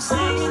singing.